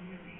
community.